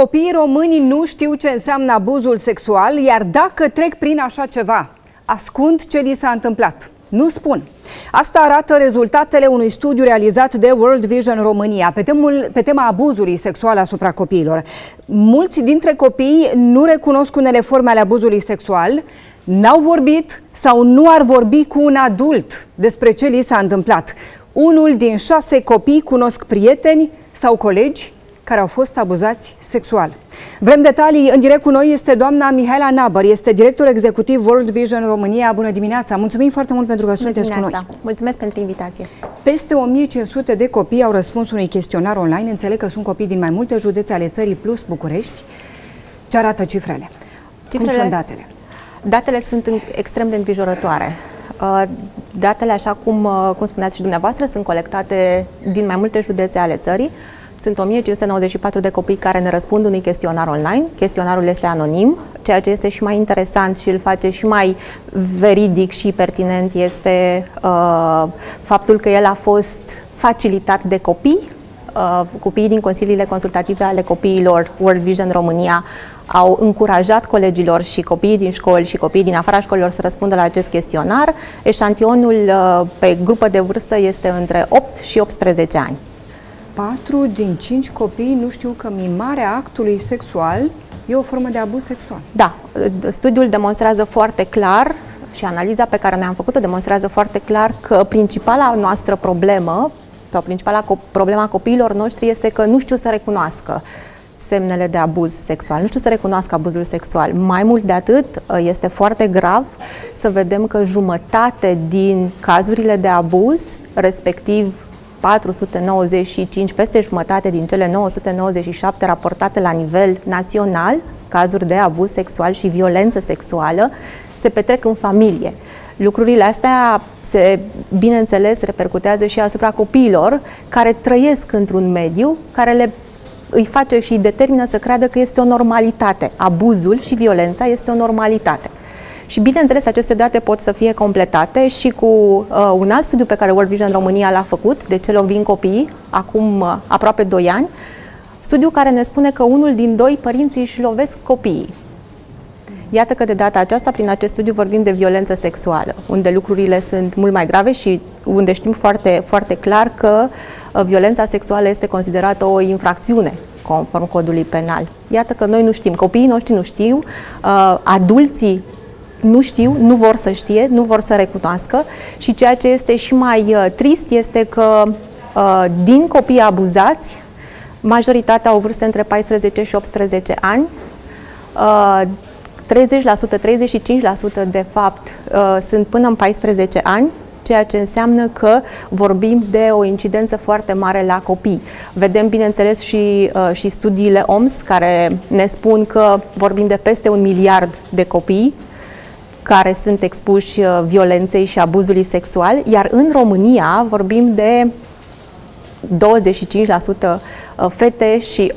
Copiii români nu știu ce înseamnă abuzul sexual, iar dacă trec prin așa ceva, ascund ce li s-a întâmplat. Nu spun. Asta arată rezultatele unui studiu realizat de World Vision România pe, temul, pe tema abuzului sexual asupra copiilor. Mulți dintre copii nu recunosc unele forme ale abuzului sexual, n-au vorbit sau nu ar vorbi cu un adult despre ce li s-a întâmplat. Unul din șase copii cunosc prieteni sau colegi care au fost abuzați sexual. Vrem detalii. În direct cu noi este doamna Mihaela Nabăr, este director executiv World Vision România. Bună dimineața! Mulțumim foarte mult pentru că sunteți cu noi. Mulțumesc pentru invitație. Peste 1500 de copii au răspuns unui chestionar online. Înțeleg că sunt copii din mai multe județe ale țării plus București. Ce arată cifrele? cifrele Cum sunt datele? Datele sunt extrem de îngrijorătoare. Uh, datele, așa cum, uh, cum spuneați și dumneavoastră, sunt colectate din mai multe județe ale țării. Sunt 1594 de copii care ne răspund unui chestionar online. Chestionarul este anonim, ceea ce este și mai interesant și îl face și mai veridic și pertinent este uh, faptul că el a fost facilitat de copii. Uh, copiii din consiliile consultative ale copiilor World Vision România au încurajat colegilor și copiii din școli și copiii din afara școlilor să răspundă la acest chestionar. Eșantionul uh, pe grupă de vârstă este între 8 și 18 ani. 4 din 5 copii nu știu că mimarea actului sexual e o formă de abuz sexual. Da, studiul demonstrează foarte clar și analiza pe care ne-am făcut-o demonstrează foarte clar că principala noastră problemă sau principala co- problema copiilor noștri este că nu știu să recunoască semnele de abuz sexual, nu știu să recunoască abuzul sexual. Mai mult de atât, este foarte grav să vedem că jumătate din cazurile de abuz, respectiv 495, peste jumătate din cele 997 raportate la nivel național, cazuri de abuz sexual și violență sexuală, se petrec în familie. Lucrurile astea se, bineînțeles, repercutează și asupra copiilor care trăiesc într-un mediu care le îi face și îi determină să creadă că este o normalitate. Abuzul și violența este o normalitate. Și bineînțeles, aceste date pot să fie completate și cu uh, un alt studiu pe care World Vision România l-a făcut, de ce lovim copiii, acum uh, aproape 2 ani, studiu care ne spune că unul din doi părinți își lovesc copiii. Iată că de data aceasta, prin acest studiu, vorbim de violență sexuală, unde lucrurile sunt mult mai grave și unde știm foarte, foarte clar că uh, violența sexuală este considerată o infracțiune conform codului penal. Iată că noi nu știm, copiii noștri nu știu, uh, adulții nu știu, nu vor să știe, nu vor să recunoască. Și ceea ce este și mai uh, trist este că uh, din copii abuzați, majoritatea au vârste între 14 și 18 ani, 30%, 35% de fapt uh, sunt până în 14 ani, ceea ce înseamnă că vorbim de o incidență foarte mare la copii. Vedem, bineînțeles, și, și studiile OMS care ne spun că vorbim de peste un miliard de copii care sunt expuși uh, violenței și abuzului sexual, iar în România vorbim de 25% uh, fete și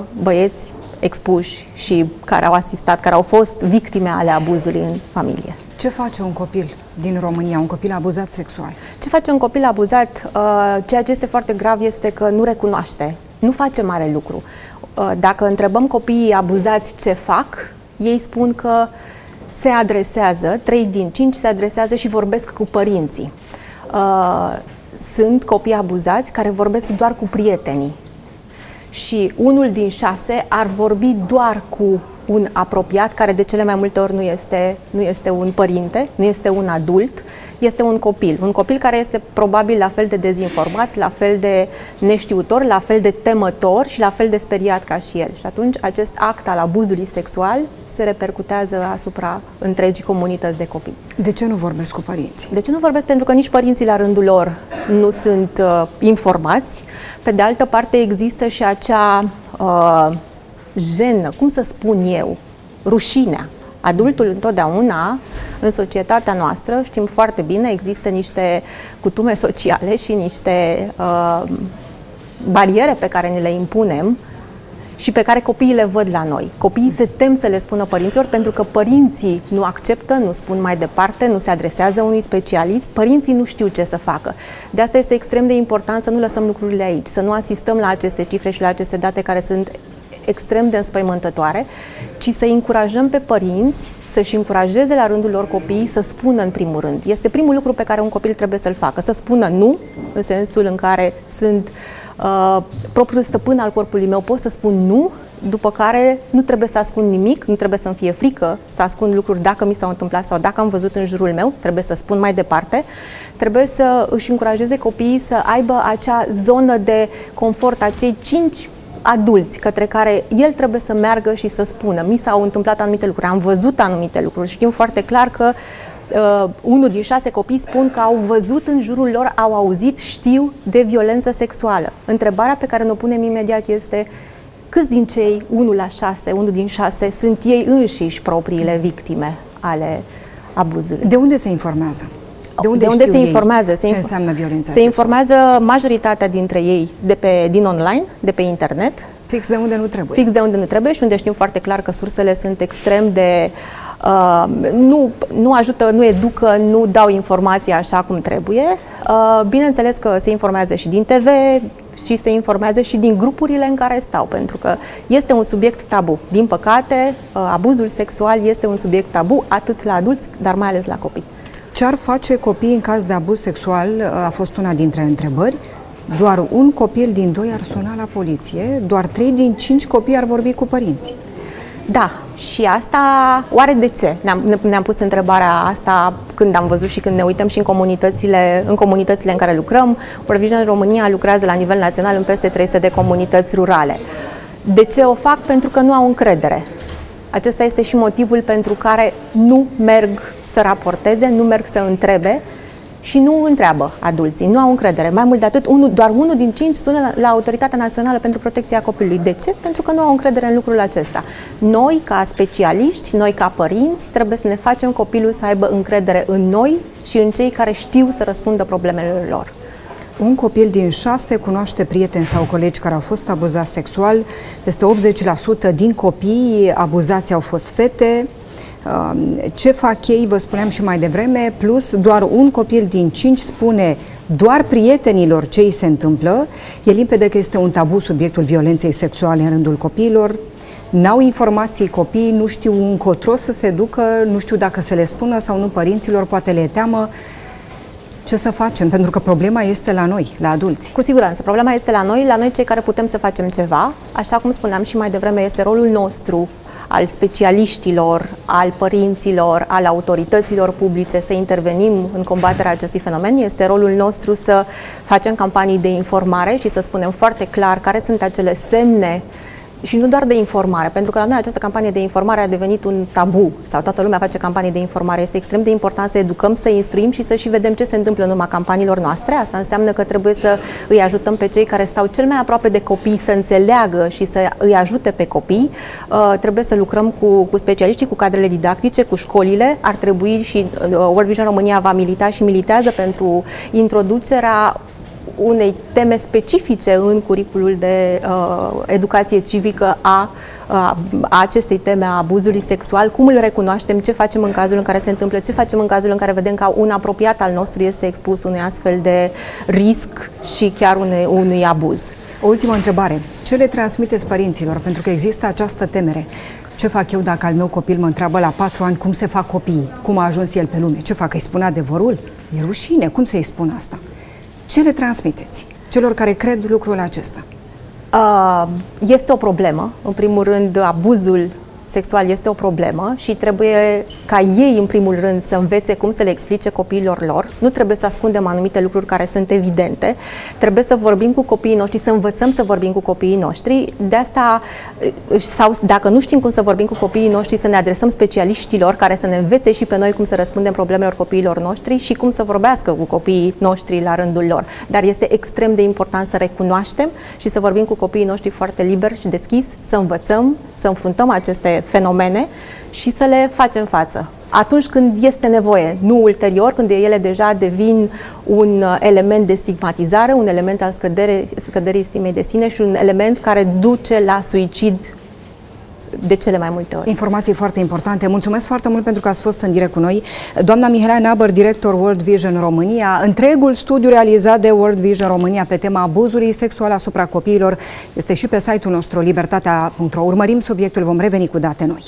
8% băieți expuși și care au asistat, care au fost victime ale abuzului în familie. Ce face un copil din România, un copil abuzat sexual? Ce face un copil abuzat? Uh, ceea ce este foarte grav este că nu recunoaște, nu face mare lucru. Dacă întrebăm copiii abuzați ce fac, ei spun că se adresează, 3 din 5 se adresează și vorbesc cu părinții. Uh, sunt copii abuzați care vorbesc doar cu prietenii. Și unul din șase ar vorbi doar cu un apropiat, care de cele mai multe ori nu este, nu este un părinte, nu este un adult, este un copil. Un copil care este probabil la fel de dezinformat, la fel de neștiutor, la fel de temător și la fel de speriat ca și el. Și atunci acest act al abuzului sexual se repercutează asupra întregii comunități de copii. De ce nu vorbesc cu părinții? De ce nu vorbesc? Pentru că nici părinții la rândul lor nu sunt uh, informați. Pe de altă parte există și acea uh, jenă, cum să spun eu, rușinea. Adultul întotdeauna, în societatea noastră, știm foarte bine, există niște cutume sociale și niște uh, bariere pe care ni le impunem și pe care copiii le văd la noi. Copiii se tem să le spună părinților pentru că părinții nu acceptă, nu spun mai departe, nu se adresează unui specialist, părinții nu știu ce să facă. De asta este extrem de important să nu lăsăm lucrurile aici, să nu asistăm la aceste cifre și la aceste date care sunt extrem de înspăimântătoare, ci să încurajăm pe părinți să-și încurajeze la rândul lor copiii să spună în primul rând. Este primul lucru pe care un copil trebuie să-l facă, să spună nu, în sensul în care sunt uh, propriul stăpân al corpului meu, pot să spun nu, după care nu trebuie să ascund nimic, nu trebuie să-mi fie frică să ascund lucruri dacă mi s-au întâmplat sau dacă am văzut în jurul meu, trebuie să spun mai departe. Trebuie să își încurajeze copiii să aibă acea zonă de confort, acei cinci adulți către care el trebuie să meargă și să spună mi s-au întâmplat anumite lucruri, am văzut anumite lucruri, știm foarte clar că uh, unul din șase copii spun că au văzut în jurul lor, au auzit, știu de violență sexuală. Întrebarea pe care ne punem imediat este câți din cei 1 la 6, 1 din 6 sunt ei înșiși propriile victime ale abuzului? De unde se informează? De unde, de unde se informează? Se ce înseamnă violența Se informează majoritatea dintre ei de pe, din online, de pe internet. Fix de unde nu trebuie. Fix de unde nu trebuie și unde știm foarte clar că sursele sunt extrem de Uh, nu, nu ajută, nu educă, nu dau informații așa cum trebuie. Uh, bineînțeles că se informează și din TV și se informează și din grupurile în care stau, pentru că este un subiect tabu. Din păcate, uh, abuzul sexual este un subiect tabu atât la adulți, dar mai ales la copii. Ce ar face copiii în caz de abuz sexual a fost una dintre întrebări. Doar un copil din doi ar suna la poliție, doar trei din cinci copii ar vorbi cu părinții. Da, și asta, oare de ce? Ne-am, ne-am pus întrebarea asta când am văzut și când ne uităm și în comunitățile în, comunitățile în care lucrăm. World Vision România lucrează la nivel național în peste 300 de comunități rurale. De ce o fac? Pentru că nu au încredere. Acesta este și motivul pentru care nu merg să raporteze, nu merg să întrebe și nu întreabă adulții, nu au încredere. Mai mult de atât, unul, doar unul din cinci sună la, la Autoritatea Națională pentru Protecția Copilului. De ce? Pentru că nu au încredere în lucrul acesta. Noi, ca specialiști, noi, ca părinți, trebuie să ne facem copilul să aibă încredere în noi și în cei care știu să răspundă problemelor lor. Un copil din șase cunoaște prieteni sau colegi care au fost abuzați sexual. Peste 80% din copii abuzați au fost fete. Um, ce fac ei, vă spuneam și mai devreme, plus doar un copil din cinci spune doar prietenilor ce îi se întâmplă. E limpede că este un tabu subiectul violenței sexuale în rândul copiilor. N-au informații copiii, nu știu încotro să se ducă, nu știu dacă să le spună sau nu părinților, poate le teamă. Ce să facem? Pentru că problema este la noi, la adulți. Cu siguranță, problema este la noi, la noi cei care putem să facem ceva. Așa cum spuneam și mai devreme, este rolul nostru al specialiștilor, al părinților, al autorităților publice să intervenim în combaterea acestui fenomen. Este rolul nostru să facem campanii de informare și să spunem foarte clar care sunt acele semne și nu doar de informare, pentru că la noi această campanie de informare a devenit un tabu sau toată lumea face campanii de informare. Este extrem de important să educăm, să instruim și să și vedem ce se întâmplă în urma campaniilor noastre. Asta înseamnă că trebuie să îi ajutăm pe cei care stau cel mai aproape de copii să înțeleagă și să îi ajute pe copii. Uh, trebuie să lucrăm cu, cu specialiștii, cu cadrele didactice, cu școlile. Ar trebui și uh, World Vision România va milita și militează pentru introducerea unei teme specifice în curiculul de uh, educație civică a, a, a acestei teme a abuzului sexual, cum îl recunoaștem, ce facem în cazul în care se întâmplă, ce facem în cazul în care vedem că un apropiat al nostru este expus unui astfel de risc și chiar unei, unui abuz. O ultimă întrebare. Ce le transmiteți părinților? Pentru că există această temere. Ce fac eu dacă al meu copil mă întreabă la patru ani cum se fac copiii? Cum a ajuns el pe lume? Ce fac? Îi spun adevărul? E rușine. Cum să-i spun asta? Ce le transmiteți celor care cred lucrul acesta? Este o problemă. În primul rând, abuzul sexual este o problemă și trebuie ca ei, în primul rând, să învețe cum să le explice copiilor lor. Nu trebuie să ascundem anumite lucruri care sunt evidente. Trebuie să vorbim cu copiii noștri, să învățăm să vorbim cu copiii noștri. De asta, sau dacă nu știm cum să vorbim cu copiii noștri, să ne adresăm specialiștilor care să ne învețe și pe noi cum să răspundem problemelor copiilor noștri și cum să vorbească cu copiii noștri la rândul lor. Dar este extrem de important să recunoaștem și să vorbim cu copiii noștri foarte liber și deschis, să învățăm, să înfruntăm aceste fenomene și să le facem față. Atunci când este nevoie, nu ulterior, când ele deja devin un element de stigmatizare, un element al scăderii, scăderii stimei de sine și un element care duce la suicid de cele mai multe ori. Informații foarte importante. Mulțumesc foarte mult pentru că ați fost în direct cu noi. Doamna Mihaela Nabăr, director World Vision România. Întregul studiu realizat de World Vision România pe tema abuzului sexual asupra copiilor este și pe site-ul nostru libertatea.ro. Urmărim subiectul, vom reveni cu date noi.